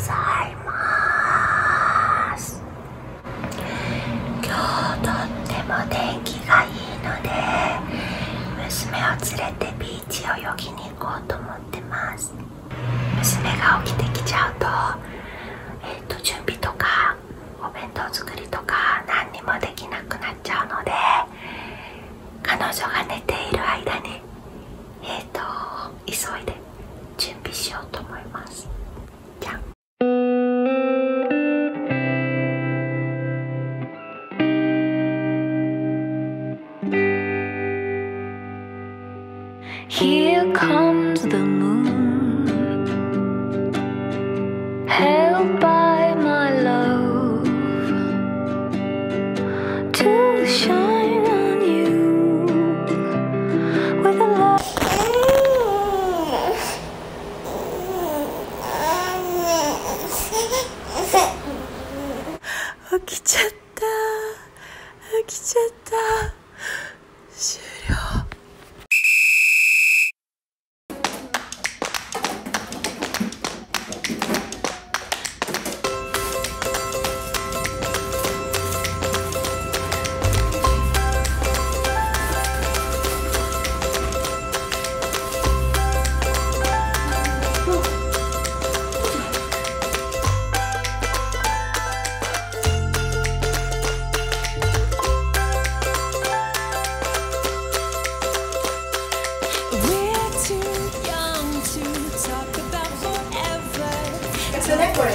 ざいます。今日とっても天気がいいので娘を連れてビーチを泳ぎに行こうと思ってます。娘が起きてきちゃうと,、えーと、準備とかお弁当作りとか何にもできなくなっちゃうので彼女が寝て Here comes the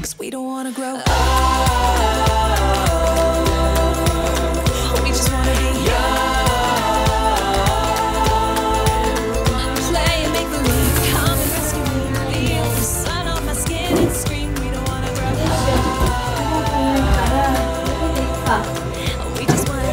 Cause we don't wanna grow up. We just wanna be young. Play and make believe. Come and rescue me. Feel the sun on my skin and scream. We don't wanna grow up. We just wanna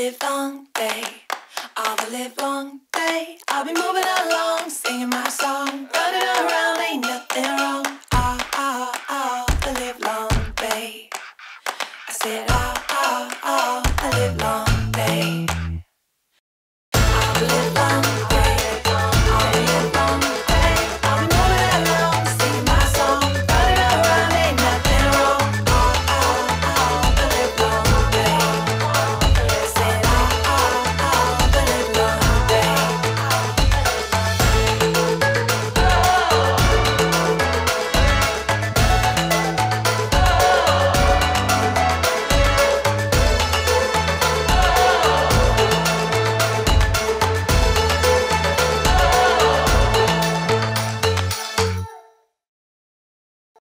live long day, all the live long day. I'll be moving along, singing my song, running around, ain't nothing wrong. Ah, ah, ah, all, all, all the live long day. I said all, all, all the live long day. All the live long